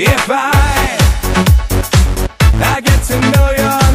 If I, I get to know your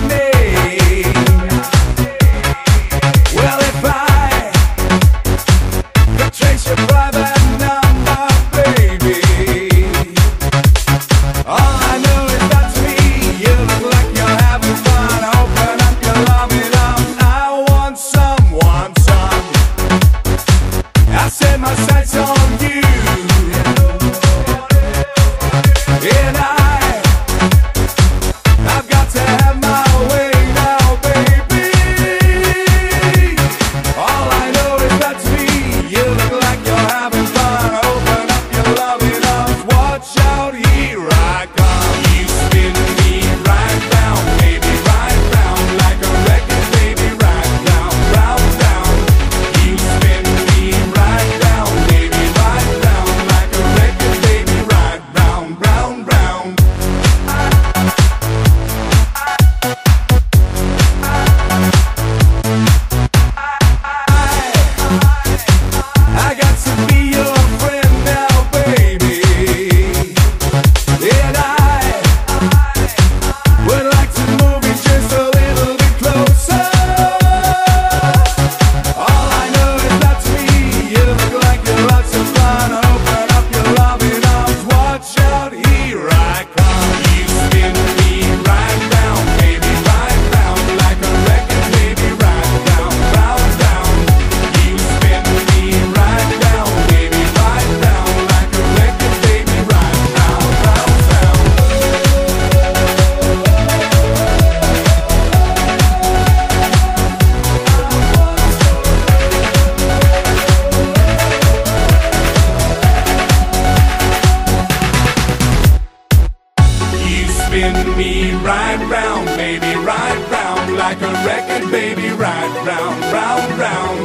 spin me right round, baby, right round like a record, baby, right round, round, round.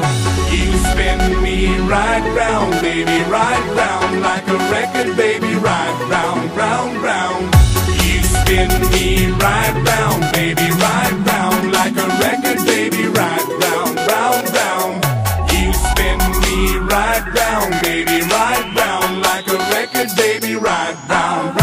You spin me right round, baby, right round like a record, baby, right round, round, round. You spin me right round, baby, right round like a record, baby, right round, round, round. You spin me right round, baby, right round like a record, baby, right round.